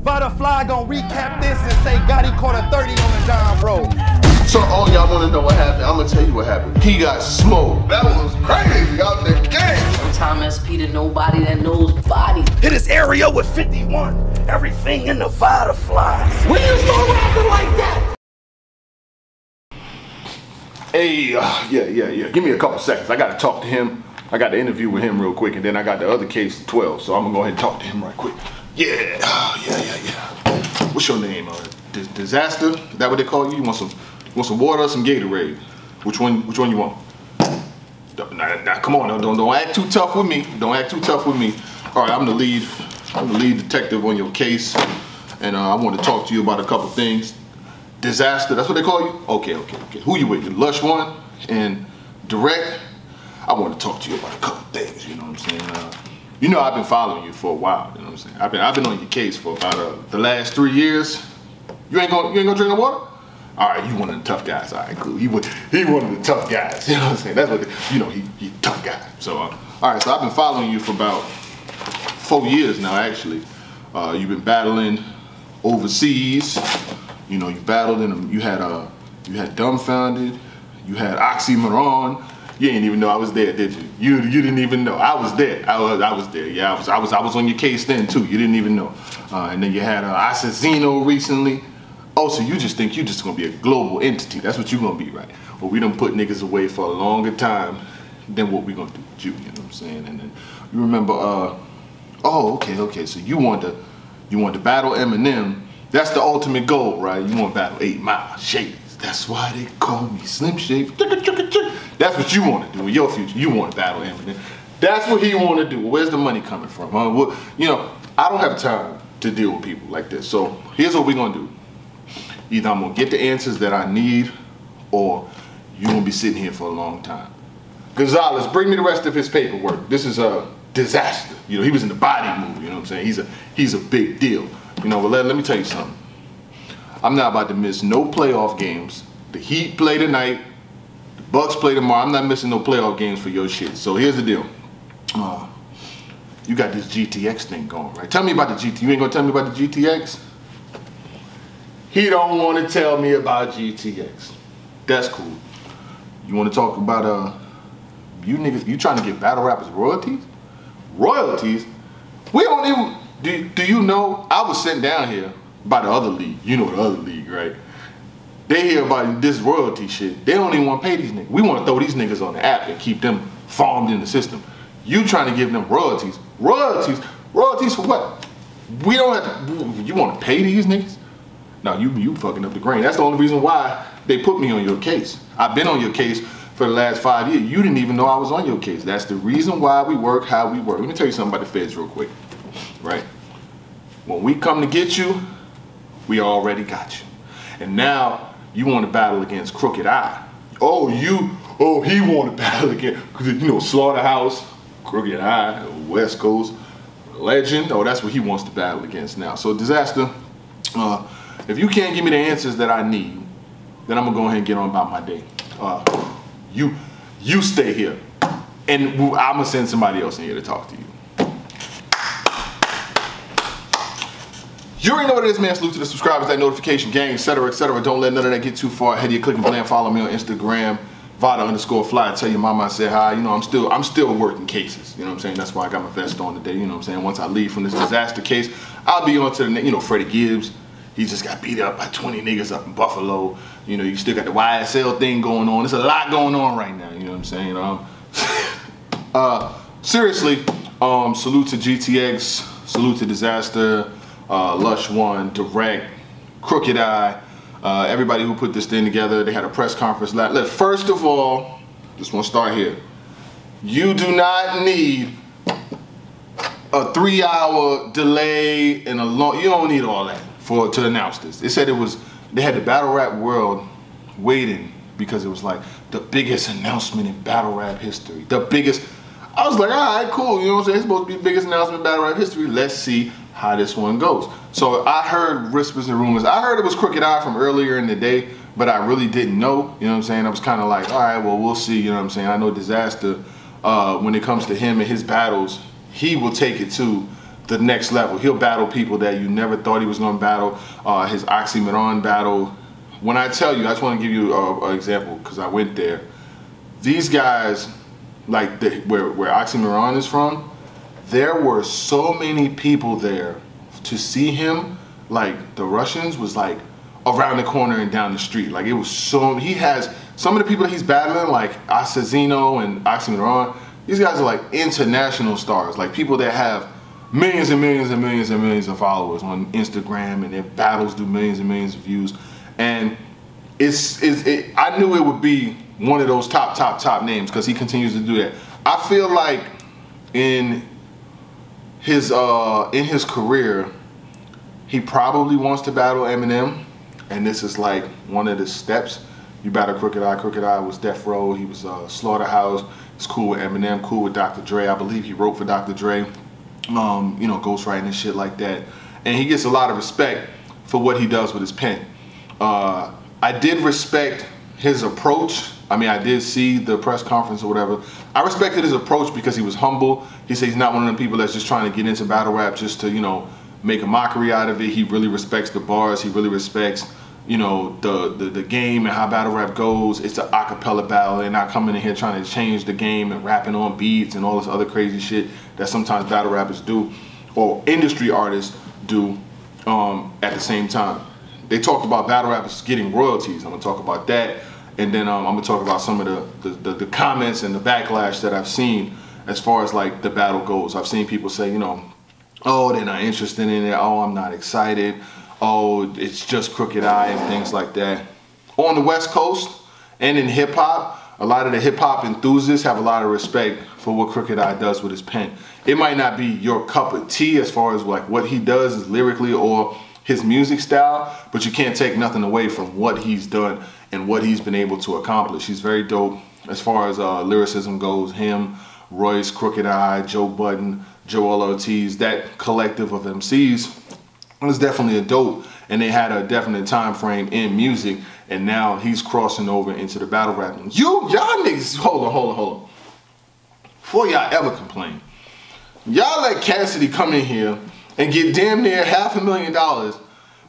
Vada Fly gonna recap this and say God he caught a 30 on the John Bro. So all y'all wanna know what happened, I'm gonna tell you what happened. He got smoked. That was crazy out the game. From SP to nobody that knows body. Hit his area with 51. Everything in the Vada Fly. When you start rapping like that? Hey, uh, yeah, yeah, yeah. Give me a couple seconds. I gotta talk to him. I got the interview with him real quick, and then I got the other case 12, so I'm gonna go ahead and talk to him right quick. Yeah, oh, yeah, yeah, yeah. What's your name? Uh, Dizaster? Is that what they call you? You want some, you want some water some Gatorade? Which one? Which one you want? Come on, don't don't act too tough with me. Don't act too tough with me. All right, I'm the lead. I'm the lead detective on your case, and uh, I want to talk to you about a couple things. Dizaster. That's what they call you. Okay, okay, okay. Who you with? The Lush one and Direct. I want to talk to you about a couple things. You know what I'm saying? Uh, you know I've been following you for a while. You know what I'm saying? I've been I've been on your case for about uh, the last three years. You ain't gonna you ain't gonna drink no water? All right, you one of the tough guys. All right, cool. He was he one of the tough guys. You know what I'm saying? That's what you know. He he tough guy. So uh, all right. So I've been following you for about four years now. Actually, uh, you've been battling overseas. You know, you battled in. You had uh, you had Dumbfoundead. You had Oxxxymiron. You didn't even know I was there, did you? You you didn't even know I was there. I was I was there. Yeah, I was I was I was on your case then too. You didn't even know. Uh, and then you had uh, Aczino recently. Oh, so you just think you're just gonna be a global entity? That's what you're gonna be, right? Well, we don't put niggas away for a longer time than what we gonna do with you. You know what I'm saying? And then you remember? Uh, oh, okay, okay. So you want to you want to battle Eminem? That's the ultimate goal, right? You want to battle Eight Mile Shades. That's why they call me Slim Shady. That's what you want to do in your future. You want to battle Eminem. That's what he want to do. Where's the money coming from? Huh? Well, you know, I don't have time to deal with people like this. So here's what we're gonna do. Either I'm gonna get the answers that I need, or you're gonna be sitting here for a long time. Gonzalez, bring me the rest of his paperwork. This is a disaster. You know, he was in the body movie, you know what I'm saying? He's a he's a big deal. You know, well let, let me tell you something. I'm not about to miss no playoff games. The Heat play tonight. Bucks play tomorrow. I'm not missing no playoff games for your shit. So here's the deal. Uh, you got this GTX thing going, right? Tell me about the GT. You ain't gonna tell me about the GTX? He don't want to tell me about GTX. That's cool. You want to talk about uh, you niggas? You trying to get battle rappers royalties? Royalties? We don't even. Do, do you know? I was sent down here by the other league. You know the other league, right? They hear about this royalty shit. They don't even want to pay these niggas. We want to throw these niggas on the app and keep them farmed in the system. You trying to give them royalties? Royalties? Royalties for what? We don't have to. You want to pay these niggas? No, you you fucking up the grain. That's the only reason why they put me on your case. I've been on your case for the last five years. You didn't even know I was on your case. That's the reason why we work how we work. Let me tell you something about the feds real quick. Right? When we come to get you, we already got you. And now you want to battle against Crooked I. Oh, you, oh, he want to battle against, you know, Slaughterhouse, Crooked I, West Coast, Legend. Oh, that's what he wants to battle against now. So, Dizaster, uh, if you can't give me the answers that I need, then I'm going to go ahead and get on about my day. Uh, you, you stay here. And I'm going to send somebody else in here to talk to you. You already know what it is, man. Salute to the subscribers, that notification gang, etc., etc. Don't let none of that get too far ahead of you. Click and plan. Follow me on Instagram, Vada underscore fly. Tell your mama I said hi. You know, I'm still I'm still working cases. You know what I'm saying? That's why I got my vest on today. You know what I'm saying? Once I leave from this Dizaster case, I'll be on to the next. you know Freddie Gibbs. He just got beat up by 20 niggas up in Buffalo. You know, you still got the YSL thing going on. There's a lot going on right now. You know what I'm saying? Um, uh, seriously, um, salute to GTX. Salute to Dizaster uh, Lush One, Direct, Crooked I, uh, everybody who put this thing together. They had a press conference. Look, first of all, just want to start here. You do not need a three-hour delay and a long. You don't need all that for to announce this. They said it was. They had the battle rap world waiting because it was like the biggest announcement in battle rap history. The biggest. I was like, all right, cool. You know what I'm saying? It's supposed to be the biggest announcement in battle rap history. Let's see how this one goes. So I heard whispers and rumors. I heard it was Crooked I from earlier in the day, but I really didn't know. You know what I'm saying? I was kind of like, all right, well, we'll see. You know what I'm saying? I know Dizaster, uh, when it comes to him and his battles, he will take it to the next level. He'll battle people that you never thought he was going to battle. Uh, his Oxxxymiron battle. When I tell you, I just want to give you an example because I went there. These guys, like the, where where Oxxxymiron is from, there were so many people there to see him. Like the Russians was like around the corner and down the street. Like it was so he has some of the people that he's battling, like Aczino and Oxxxymiron. These guys are like international stars, like people that have millions and millions and millions and millions of followers on Instagram, and their battles do millions and millions of views. And it's, it's it, I knew it would be one of those top, top, top names because he continues to do that. I feel like in his uh, in his career, he probably wants to battle Eminem, and this is like one of the steps. You battle Crooked I. Crooked I was Death Row. He was uh, Slaughterhouse. He's cool with Eminem. Cool with Dr. Dre. I believe he wrote for Dr. Dre um, you know, ghostwriting and shit like that. And he gets a lot of respect for what he does with his pen. Uh, I did respect his approach. I mean, I did see the press conference or whatever. I respected his approach because he was humble. He said he's not one of the people that's just trying to get into battle rap just to, you know, make a mockery out of it. He really respects the bars. He really respects you know, the, the, the game and how battle rap goes. It's an acapella battle. They're not coming in here trying to change the game and rapping on beats and all this other crazy shit that sometimes battle rappers do or industry artists do um, at the same time. They talked about battle rappers getting royalties. I'm gonna talk about that. And then um, I'm gonna talk about some of the, the, the, the comments and the backlash that I've seen as far as like the battle goes. I've seen people say, you know, oh, they're not interested in it. Oh, I'm not excited oh, it's just Crooked I and things like that. On the West Coast and in hip hop, a lot of the hip hop enthusiasts have a lot of respect for what Crooked I does with his pen. It might not be your cup of tea as far as like what he does is lyrically or his music style, but you can't take nothing away from what he's done and what he's been able to accomplish. He's very dope as far as uh, lyricism goes. Him, Royce, Crooked I, Joe Budden, Joel Ortiz, that collective of MCs was definitely a dope and they had a definite time frame in music and now he's crossing over into the battle rapping. You y'all niggas hold on, hold on, hold on. Before y'all ever complain, y'all let Cassidy come in here and get damn near half a million dollars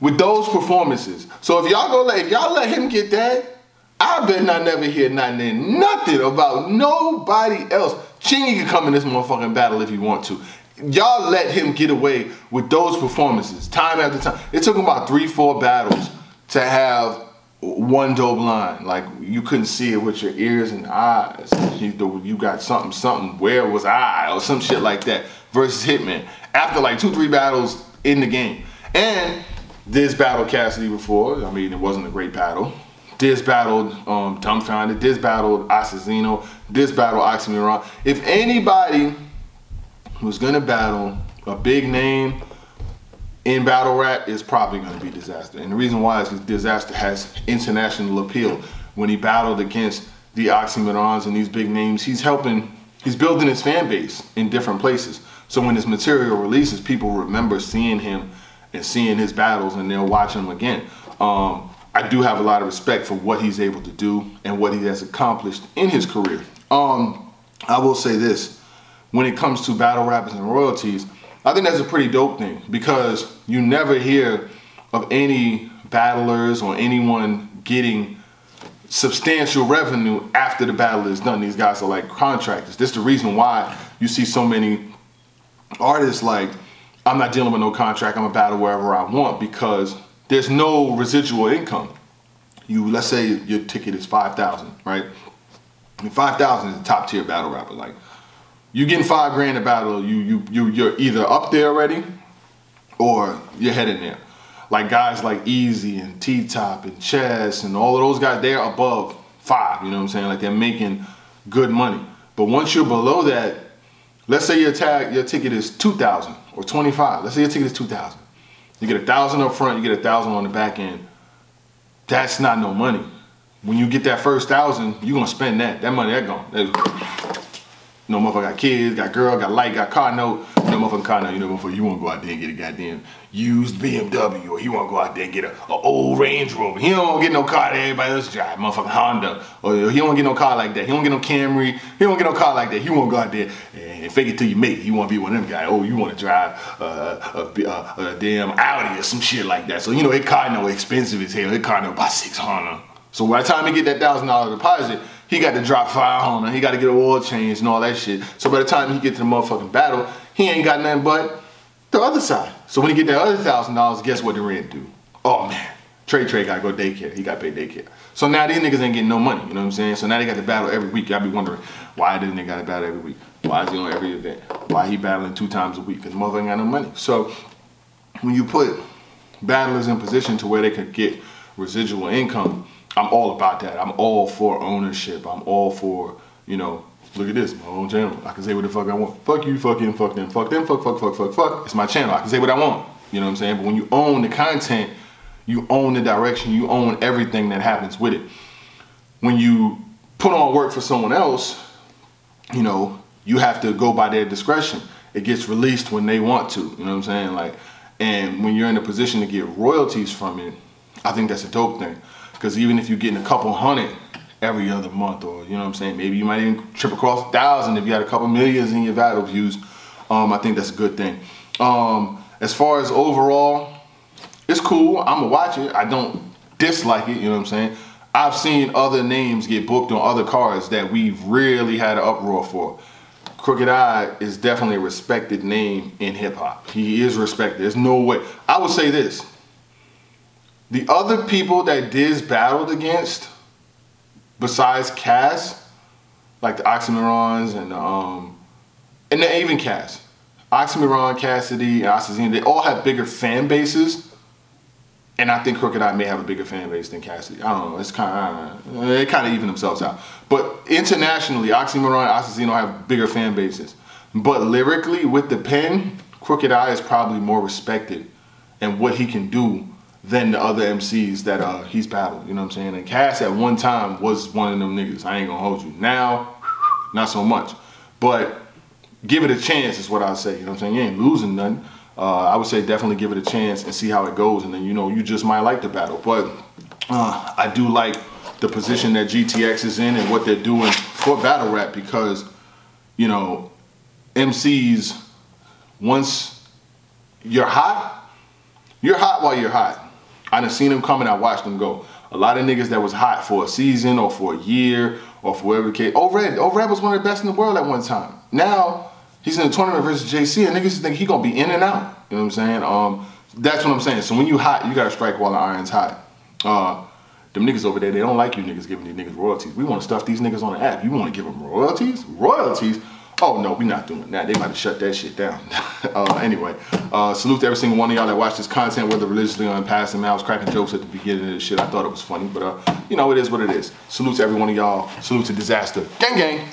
with those performances. So if y'all go let if y'all let him get that, I bet not never hear nothing, nothing about nobody else. Chingy can come in this motherfucking battle if he want to y'all let him get away with those performances time after time. It took him about three, four battles to have one dope line. Like you couldn't see it with your ears and eyes. You, you got something, something. Where was I? Or some shit like that. Versus Hitman. After like two, three battles in the game. And this battled Cassidy before. I mean, it wasn't a great battle. This battled um, Dumbfoundead. This battled Aczino. This battled Oxxxymiron. If anybody who's gonna battle a big name in battle rap is probably gonna be Dizaster. And the reason why is because Dizaster has international appeal. When he battled against the Oxxxymirons and these big names, he's helping, he's building his fan base in different places. So when his material releases, people remember seeing him and seeing his battles and they'll watch him again. Um, I do have a lot of respect for what he's able to do and what he has accomplished in his career. Um, I will say this, when it comes to battle rappers and royalties, I think that's a pretty dope thing because you never hear of any battlers or anyone getting substantial revenue after the battle is done. These guys are like contractors. This is the reason why you see so many artists like, I'm not dealing with no contract, I'm a battle wherever I want because there's no residual income. You, let's say your ticket is 5,000, right? 5,000 is a top tier battle rapper. Like you getting five grand a battle, you you you you're either up there already or you're heading there. Like guys like Easy and T Top and Chess and all of those guys, they're above five. You know what I'm saying? Like they're making good money. But once you're below that, let's say your tag your ticket is two thousand or twenty five. Let's say your ticket is two thousand. You get a thousand up front, you get a thousand on the back end. That's not no money. When you get that first thousand, you're gonna spend that. That money, that gone. Know, motherfucker got kids, got girl, got light, got car note. You know, motherfucker car note. You know, motherfucker, you want to go out there and get a goddamn used BMW, or he want to go out there and get a, a old Range Rover. He don't get no car that everybody else drive, motherfucking Honda, or he don't get no car like that. He don't get no Camry. He don't get no car like that. He want to go out there and fake it till you make. it. He want to be one of them guys. Oh, you want to drive uh, a, a, a, damn Audi or some shit like that. So you know, his car no expensive as hell. His car no about six hundred. So by the time he get that thousand dollar deposit, he got to drop five hundred. He got to get a oil change and all that shit. So by the time he get to the motherfucking battle, he ain't got nothing but the other side. So when he get that other thousand dollars, guess what the rent do? Oh man, Trey Trey gotta go daycare. He got paid daycare. So now these niggas ain't getting no money. You know what I'm saying? So now they got to battle every week. Y'all be wondering why didn't they got to battle every week? Why is he on every event? Why he battling two times a week? Cause mother ain't got no money. So when you put battlers in position to where they could get residual income, I'm all about that. I'm all for ownership. I'm all for you know look at this, my own channel. I can say what the fuck I want. Fuck you, fuck him, fuck them, fuck them, fuck, fuck, fuck, fuck, fuck. It's my channel. I can say what I want. You know what I'm saying? But when you own the content, you own the direction, you own everything that happens with it. When you put on work for someone else, you know, you have to go by their discretion. It gets released when they want to, you know what I'm saying? Like, and when you're in a position to get royalties from it, I think that's a dope thing. Because even if you're getting a couple hundred every other month, or you know what I'm saying, maybe you might even trip across a thousand if you had a couple millions in your battle views. Um, I think that's a good thing. Um, as far as overall, it's cool. I'm gonna watch it. I don't dislike it. You know what I'm saying? I've seen other names get booked on other cards that we've really had an uproar for. Crooked I is definitely a respected name in hip hop. He is respected. There's no way. I would say this. The other people that Diz battled against besides Cass, like the Oxxxymirons and um, and the even Cass, Oxxxymiron, Cassidy, and Aczino, they all have bigger fan bases. And I think Crooked I may have a bigger fan base than Cassidy. I don't know. It's kind of they kind of even themselves out. But internationally, Oxxxymiron and Aczino have bigger fan bases. But lyrically, with the pen, Crooked I is probably more respected and what he can do than the other MCs that uh, he's battled. You know what I'm saying? And Cass at one time was one of them niggas. I ain't gonna hold you. Now, not so much. But give it a chance is what I say. You know what I'm saying? You ain't losing nothing. Uh, I would say definitely give it a chance and see how it goes. And then, you know, you just might like the battle. But uh, I do like the position that GTX is in and what they're doing for battle rap because, you know, MCs, once you're hot, you're hot while you're hot. I done seen them come and I watched them go. A lot of niggas that was hot for a season or for a year or for whatever the case. O-Red, O-Red was one of the best in the world at one time. Now, he's in the tournament versus JC and niggas think he gonna be in and out. You know what I'm saying? Um, that's what I'm saying. So when you hot, you gotta strike while the iron's hot. Uh, them niggas over there, they don't like you niggas giving these niggas royalties. We wanna stuff these niggas on the app. You wanna give them royalties? Royalties? Oh no, we're not doing that. They might have shut that shit down. uh, anyway, uh, salute to every single one of y'all that watch this content, whether religiously or in passing. Man, I was cracking jokes at the beginning of this shit. I thought it was funny, but uh, you know, it is what it is. Salute to every one of y'all. Salute to Dizaster. Gang gang.